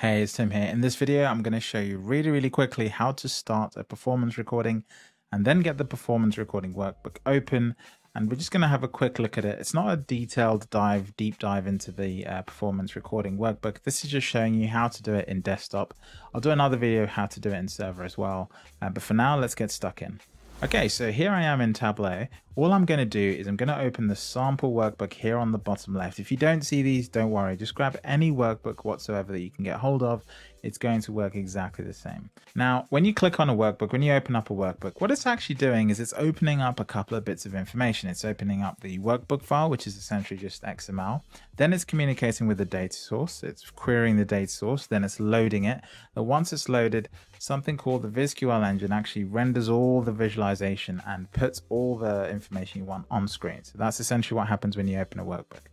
Hey, it's Tim here. In this video, I'm going to show you really, really quickly how to start a performance recording and then get the performance recording workbook open. And we're just going to have a quick look at it. It's not a detailed dive, deep dive into the uh, performance recording workbook. This is just showing you how to do it in desktop. I'll do another video how to do it in server as well. Uh, but for now, let's get stuck in. Okay, so here I am in Tableau. All I'm going to do is I'm going to open the sample workbook here on the bottom left. If you don't see these, don't worry. Just grab any workbook whatsoever that you can get hold of. It's going to work exactly the same. Now, when you click on a workbook, when you open up a workbook, what it's actually doing is it's opening up a couple of bits of information. It's opening up the workbook file, which is essentially just XML. Then it's communicating with the data source. It's querying the data source. Then it's loading it. And once it's loaded, something called the VizQL engine actually renders all the visualization and puts all the information you want on screen. So that's essentially what happens when you open a workbook.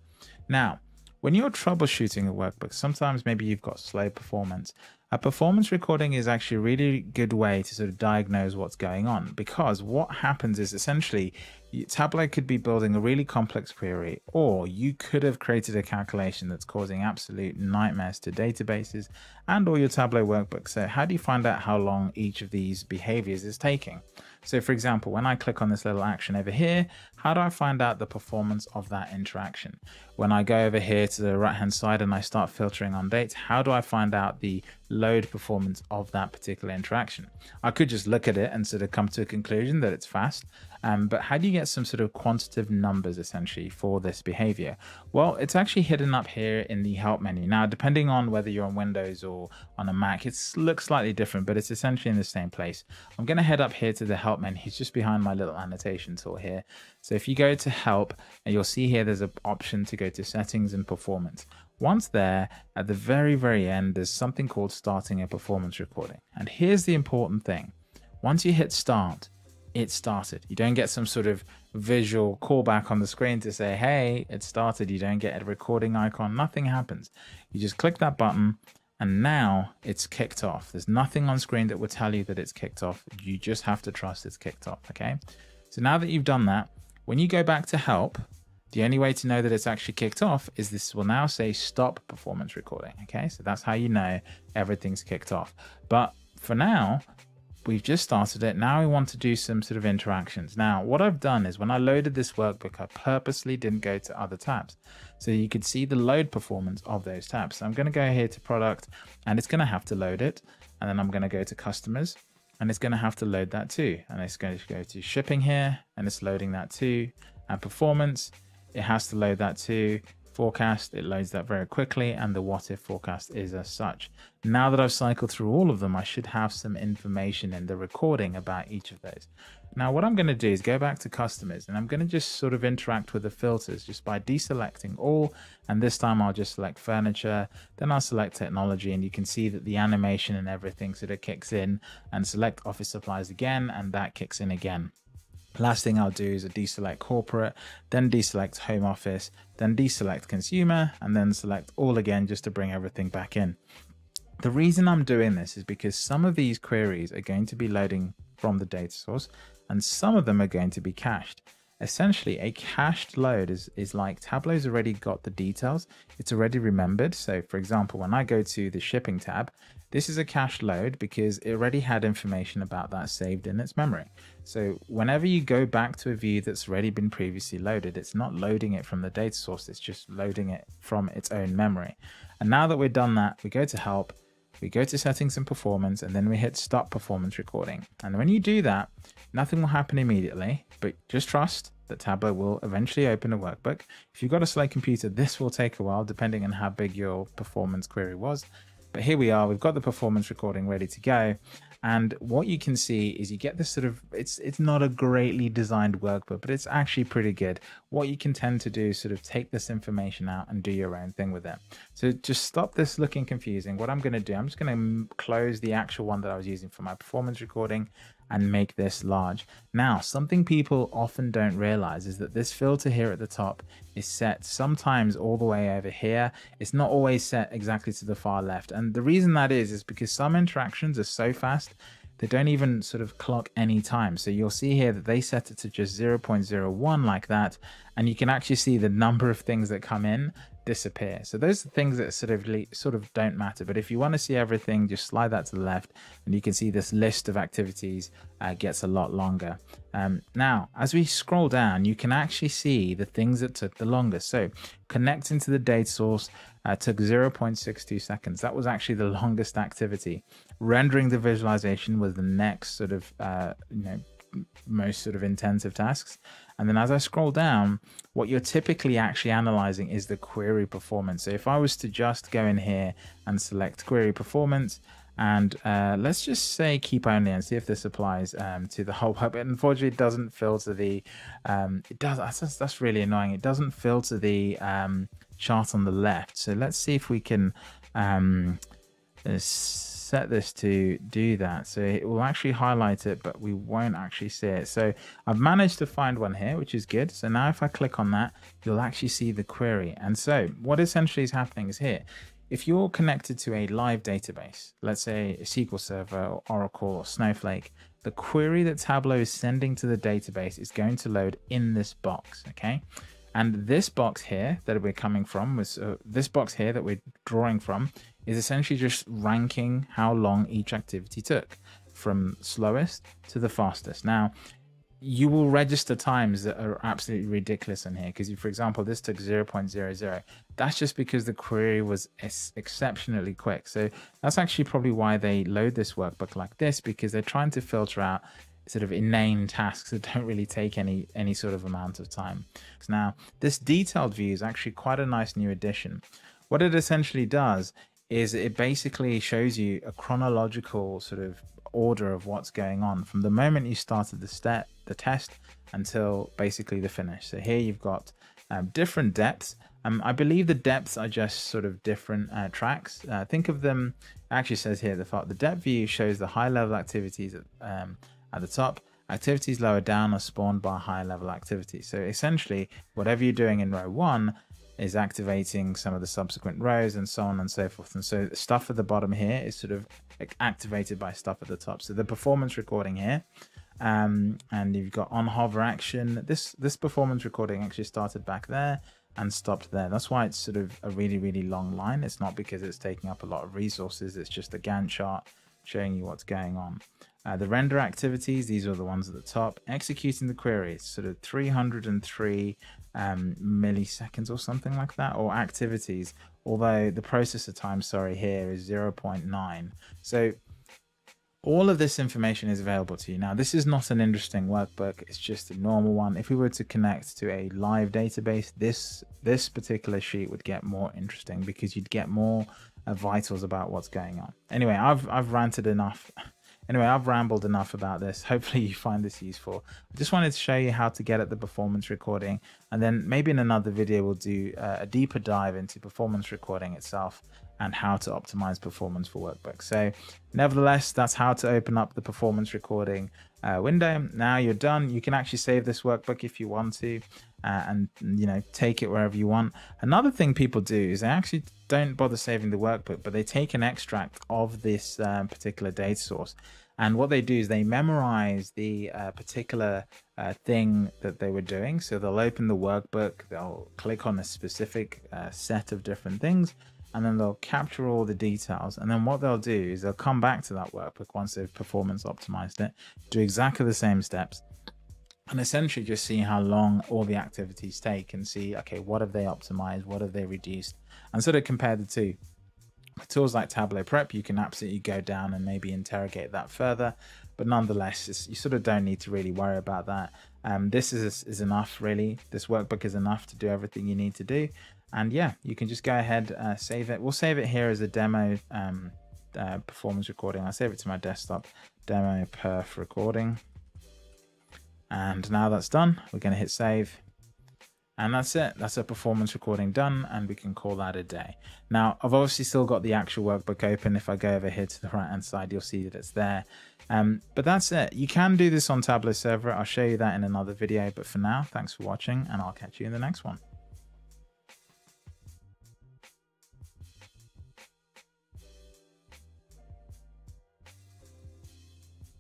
Now, when you're troubleshooting a workbook, sometimes maybe you've got slow performance. A performance recording is actually a really good way to sort of diagnose what's going on because what happens is essentially Tableau could be building a really complex query, or you could have created a calculation that's causing absolute nightmares to databases and all your Tableau workbook. So how do you find out how long each of these behaviors is taking? So for example, when I click on this little action over here, how do I find out the performance of that interaction? When I go over here to the right hand side and I start filtering on dates, how do I find out the load performance of that particular interaction? I could just look at it and sort of come to a conclusion that it's fast, um, but how do you get some sort of quantitative numbers essentially for this behavior? Well, it's actually hidden up here in the help menu. Now, depending on whether you're on Windows or on a Mac, it looks slightly different, but it's essentially in the same place. I'm going to head up here to the help menu. It's just behind my little annotation tool here. So if you go to help, and you'll see here there's an option to go to settings and performance. Once there, at the very, very end, there's something called starting a performance recording. And here's the important thing. Once you hit start, it started. You don't get some sort of visual callback on the screen to say, hey, it started. You don't get a recording icon. Nothing happens. You just click that button and now it's kicked off. There's nothing on screen that will tell you that it's kicked off. You just have to trust it's kicked off. Okay. So now that you've done that, when you go back to help, the only way to know that it's actually kicked off is this will now say stop performance recording. Okay. So that's how you know everything's kicked off. But for now, we've just started it. Now we want to do some sort of interactions. Now, what I've done is when I loaded this workbook, I purposely didn't go to other tabs. So you could see the load performance of those tabs. So I'm going to go here to product and it's going to have to load it. And then I'm going to go to customers and it's going to have to load that too. And it's going to go to shipping here and it's loading that too. And performance, it has to load that too forecast, it loads that very quickly, and the what if forecast is as such. Now that I've cycled through all of them, I should have some information in the recording about each of those. Now, what I'm going to do is go back to customers and I'm going to just sort of interact with the filters just by deselecting all. And this time I'll just select furniture, then I'll select technology, and you can see that the animation and everything sort of kicks in and select office supplies again, and that kicks in again. Last thing I'll do is a deselect corporate, then deselect home office, then deselect consumer, and then select all again just to bring everything back in. The reason I'm doing this is because some of these queries are going to be loading from the data source and some of them are going to be cached. Essentially, a cached load is, is like Tableau's already got the details. It's already remembered. So for example, when I go to the shipping tab, this is a cached load because it already had information about that saved in its memory. So whenever you go back to a view that's already been previously loaded, it's not loading it from the data source, it's just loading it from its own memory. And now that we've done that, we go to help, we go to settings and performance, and then we hit stop performance recording. And when you do that, nothing will happen immediately, but just trust that Tableau will eventually open a workbook. If you've got a slow computer, this will take a while depending on how big your performance query was. But here we are, we've got the performance recording ready to go. And what you can see is you get this sort of, it's it's not a greatly designed workbook, but it's actually pretty good. What you can tend to do is sort of take this information out and do your own thing with it. So just stop this looking confusing. What I'm going to do, I'm just going to close the actual one that I was using for my performance recording and make this large. Now, something people often don't realize is that this filter here at the top is set sometimes all the way over here. It's not always set exactly to the far left. And the reason that is, is because some interactions are so fast, they don't even sort of clock any time. So you'll see here that they set it to just 0.01 like that. And you can actually see the number of things that come in disappear. So those are things that sort of sort of don't matter. But if you want to see everything, just slide that to the left, and you can see this list of activities uh, gets a lot longer. Um, now, as we scroll down, you can actually see the things that took the longest. So connecting to the data source uh, took 0.62 seconds. That was actually the longest activity. Rendering the visualization was the next sort of uh, you know most sort of intensive tasks. And then as I scroll down, what you're typically actually analyzing is the query performance. So if I was to just go in here and select query performance, and uh, let's just say keep only and see if this applies um, to the whole web. But unfortunately, it doesn't filter the. Um, it does. That's, that's really annoying. It doesn't filter the um, chart on the left. So let's see if we can um, set this to do that. So it will actually highlight it, but we won't actually see it. So I've managed to find one here, which is good. So now if I click on that, you'll actually see the query. And so what essentially is happening is here, if you're connected to a live database, let's say a SQL Server or Oracle or Snowflake, the query that Tableau is sending to the database is going to load in this box, okay? And this box here that we're coming from was uh, this box here that we're drawing from is essentially just ranking how long each activity took from slowest to the fastest. Now, you will register times that are absolutely ridiculous in here because, for example, this took 0.00. That's just because the query was exceptionally quick. So that's actually probably why they load this workbook like this because they're trying to filter out sort of inane tasks that don't really take any any sort of amount of time. So Now, this detailed view is actually quite a nice new addition. What it essentially does is it basically shows you a chronological sort of order of what's going on from the moment you started the step the test until basically the finish so here you've got um, different depths um, I believe the depths are just sort of different uh, tracks uh, think of them actually says here the the depth view shows the high level activities um, at the top activities lower down are spawned by higher level activities so essentially whatever you're doing in row one is activating some of the subsequent rows and so on and so forth. And so stuff at the bottom here is sort of activated by stuff at the top. So the performance recording here, um, and you've got on hover action. This this performance recording actually started back there and stopped there. That's why it's sort of a really really long line. It's not because it's taking up a lot of resources. It's just a Gantt chart showing you what's going on. Uh, the render activities, these are the ones at the top. Executing the queries, sort of 303 um, milliseconds or something like that, or activities, although the processor time, sorry, here is 0.9. So all of this information is available to you. Now, this is not an interesting workbook, it's just a normal one. If we were to connect to a live database, this this particular sheet would get more interesting because you'd get more uh, vitals about what's going on. Anyway, I've I've ranted enough. Anyway, I've rambled enough about this. Hopefully you find this useful. I just wanted to show you how to get at the performance recording and then maybe in another video we'll do uh, a deeper dive into performance recording itself and how to optimize performance for workbooks. So nevertheless, that's how to open up the performance recording uh, window. Now you're done. You can actually save this workbook if you want to uh, and you know take it wherever you want. Another thing people do is they actually don't bother saving the workbook, but they take an extract of this um, particular data source. And what they do is they memorize the uh, particular uh, thing that they were doing. So they'll open the workbook, they'll click on a specific uh, set of different things, and then they'll capture all the details. And then what they'll do is they'll come back to that workbook once they've performance optimized it, do exactly the same steps, and essentially just see how long all the activities take and see, okay, what have they optimized? What have they reduced? And sort of compare the two. With tools like Tableau Prep, you can absolutely go down and maybe interrogate that further. But nonetheless, you sort of don't need to really worry about that. Um, this is, is enough, really. This workbook is enough to do everything you need to do. And yeah, you can just go ahead, uh, save it. We'll save it here as a demo um, uh, performance recording. I'll save it to my desktop, demo perf recording. And now that's done, we're going to hit save. And that's it. That's a performance recording done, and we can call that a day. Now, I've obviously still got the actual workbook open. If I go over here to the right hand side, you'll see that it's there. Um, but that's it. You can do this on Tableau Server. I'll show you that in another video. But for now, thanks for watching, and I'll catch you in the next one.